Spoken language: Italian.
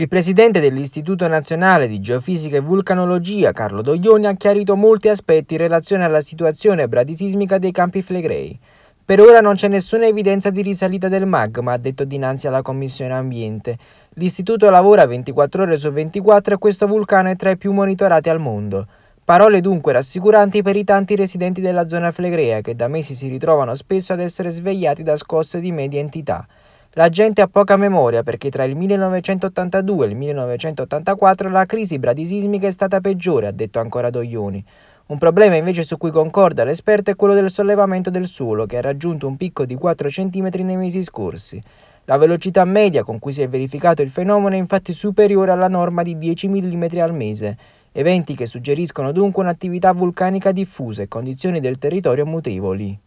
Il presidente dell'Istituto Nazionale di Geofisica e Vulcanologia, Carlo Doglioni, ha chiarito molti aspetti in relazione alla situazione bradisismica dei campi Flegrei. Per ora non c'è nessuna evidenza di risalita del magma, ha detto dinanzi alla Commissione Ambiente. L'istituto lavora 24 ore su 24 e questo vulcano è tra i più monitorati al mondo. Parole dunque rassicuranti per i tanti residenti della zona flegrea che da mesi si ritrovano spesso ad essere svegliati da scosse di media entità. La gente ha poca memoria perché tra il 1982 e il 1984 la crisi bradisismica è stata peggiore, ha detto ancora Doglioni. Un problema invece su cui concorda l'esperto è quello del sollevamento del suolo, che ha raggiunto un picco di 4 cm nei mesi scorsi. La velocità media con cui si è verificato il fenomeno è infatti superiore alla norma di 10 mm al mese, eventi che suggeriscono dunque un'attività vulcanica diffusa e condizioni del territorio mutevoli.